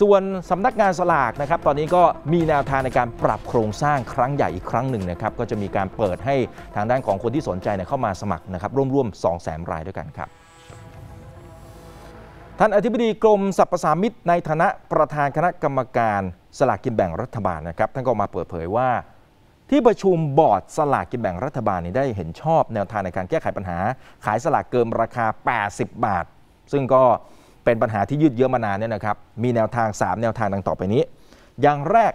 ส่วนสำนักงานสลากนะครับตอนนี้ก็มีแนวทางในการปรับโครงสร้างครั้งใหญ่อีกครั้งหนึ่งนะครับก็จะมีการเปิดให้ทางด้านของคนที่สนใจเข้ามาสมัครนะครับร่วมๆ2 0 0 0 0 0รายด้วยกันครับท่านอธิบดีกรมสรรพสามิตในฐานะประธานคณะกรรมการสลากกินแบ่งรัฐบาลนะครับท่านก็มาเปิดเผยว่า ที่ประชุมบอร์ดสลากกินแบ่งรัฐบาลนี่ได้เห็นชอบแนวทางในการแก้ไขปัญหา ขายสลากเกินราคา 80 บาท ซึ่งก็ เป็นปัญหาที่ยืดเยื้อมานานเนี่ยนะครับ มีแนวทาง 3 แนวทางดังต่อไปนี้ อย่างแรก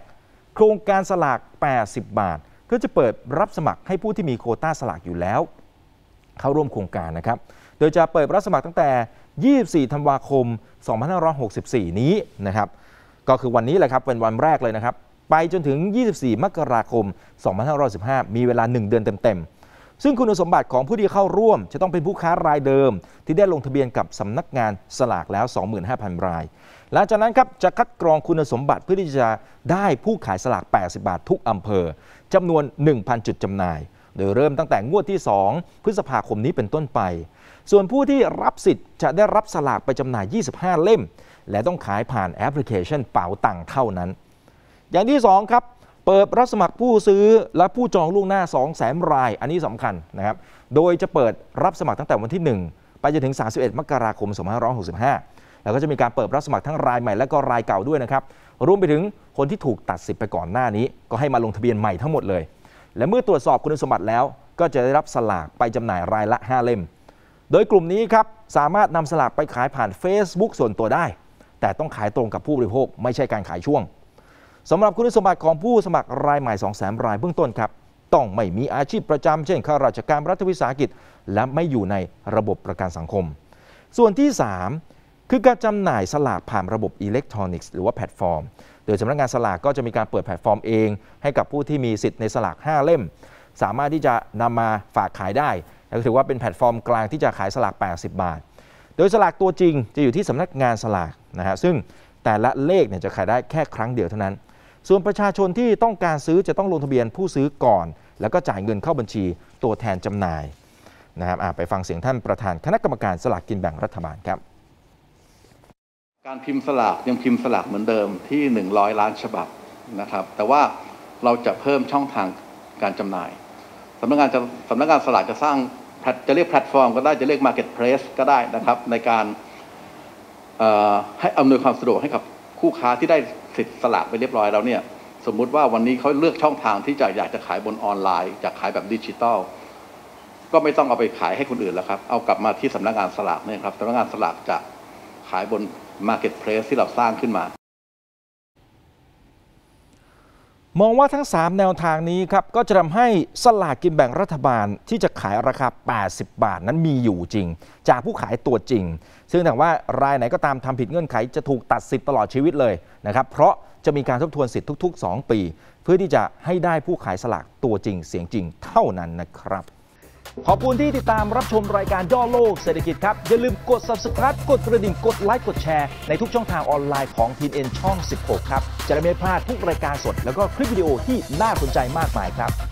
โครงการสลาก 80 บาท ก็จะเปิดรับสมัครให้ผู้ที่มีโคต้าสลากอยู่แล้ว เข้าร่วมโครงการนะครับ โดยจะเปิดรับสมัครตั้งแต่ 24 ธันวาคม 2564 นี้นะครับ ก็คือวันนี้แหละครับ เป็นวันแรกเลยนะครับ ไปจนถึง 24 มกราคม 2515 มีเวลา 1 เดือนเต็มๆ ซึ่งคุณสมบัติของผู้ที่เข้าร่วม จะต้องเป็นผู้ค้ารายเดิม ที่ได้ลงทะเบียนกับสำนักงานสลากแล้ว 25,000 ราย หลังจากนั้นครับจะคัดกรองคุณสมบัติเพื่อที่จะได้ผู้ขายสลาก 80 บาททุกอำเภอจำนวน 1,000 จุดจำหน่าย โดยเริ่มตั้งแต่งวดที่ 2 พฤษภาคมนี้เป็นต้นไป ส่วนผู้ที่รับสิทธิ์จะได้รับสลากไปจำหน่าย 25 เล่ม และต้องขายผ่านแอปพลิเคชันเป๋าตังค์เท่านั้น อย่างที่2ครับ เปิดรับสมัครผู้ซื้อและผู้จองล่วงหน้า2 0 0 0 0 0ราย อันนี้สำคัญนะครับ โดยจะเปิดรับสมัครตั้งแต่วันที่ 1 ไปจนถึง 31 มกราคม 2565 แล้วก็จะมีการเปิดรับสมัครทั้งรายใหม่และก็รายเก่าด้วยนะครับ รวมไปถึงคนที่ถูกตัดสิทธิ์ไปก่อนหน้านี้ ก็ให้มาลงทะเบียนใหม่ทั้งหมดเลย และเมื่อตรวจสอบคุณสมบัติแล้ว ก็จะได้รับสลากไปจำหน่ายรายละ 5 เล่ม โดยกลุ่มนี้ครับสามารถนำสลากไปขายผ่าน Facebook ส่วนตัวได้ แต่ต้องขายตรงกับผู้บริโภค ไม่ใช่การขายช่วง สำหรับคุณสมบัติของผู้สมัครรายใหม่2 0 0 0 0รายเบื้องต้นครับ ต้องไม่มีอาชีพประจำเช่นข้าราชการรัฐวิสาหกิจ และไม่อยู่ในระบบประกันสังคม ส่วนที่ 3 คือการจำหน่ายสลากผ่านระบบอิเล็กทรอนิกส์หรือว่าแพลตฟอร์ม โดยสำนักงานสลากก็จะมีการเปิดแพลตฟอร์มเอง ให้กับผู้ที่มีสิทธิ์ในสลาก 5 เล่ม สามารถที่จะนำมาฝากขายได้และถือว่าเป็นแพลตฟอร์มกลางที่จะขายสลาก 80 บาท โดยสลากตัวจริงจะอยู่ที่สำนักงานสลากนะฮะซึ่งแต่ละเลขเนี่ยจะขายได้แค่ครั้งเดียวเท่านั้น ส่วนประชาชนที่ต้องการซื้อจะต้องลงทะเบียนผู้ซื้อก่อน แล้วก็จ่ายเงินเข้าบัญชีตัวแทนจำหน่ายนะครับไปฟังเสียงท่านประธานคณะกรรมการสลากกินแบ่งรัฐบาลครับ การพิมพ์สลากยังพิมพ์สลากเหมือนเดิมที่ 100 ล้านฉบับนะครับ แต่ว่าเราจะเพิ่มช่องทางการจำหน่ายสำนักงานจะสำนักงานสลากจะสร้างจะเรียกแพลตฟอร์มก็ได้จะเรียก Marketplace ก็ได้นะครับในการให้อำนวยความสะดวกให้กับคู่ค้าที่ได้ สิทธิ์สลากไปเรียบร้อยแล้วเนี่ยสมมุติว่าวันนี้เขาเลือกช่องทางที่จะอยากจะขายบนออนไลน์อยากขายแบบดิจิตอลก็ไม่ต้องเอาไปขายให้คนอื่นแล้วครับเอากลับมาที่สำนักงานสลากเนี่ยครับสำนักงานสลากจะขายบน Marketplace ที่เราสร้างขึ้นมา มองว่าทั้ง 3 แนวทางนี้ครับก็จะทำให้สลากกินแบ่งรัฐบาลที่จะขายราคา 80 บาทนั้นมีอยู่จริง จากผู้ขายตัวจริง ซึ่งถ้าว่ารายไหนก็ตามทำผิดเงื่อนไขจะถูกตัดสิทธิ์ตลอดชีวิตเลยนะครับเพราะจะมีการทบทวนสิทธิ์ทุก ๆ 2 ปี เพื่อที่จะให้ได้ผู้ขายสลากตัวจริงเสียงจริงเท่านั้นนะครับ ขอบคุณที่ติดตามรับชมรายการย่อโลกเศรษฐกิจครับ อย่าลืมกด subscribe กดกระดิ่งกดไลค์กดแชร์ ในทุกช่องทางออนไลน์ของทีเอ็นช่อง 16 ครับ จะได้ไม่พลาดทุกรายการสด แล้วก็คลิปวิดีโอที่น่าสนใจมากมายครับ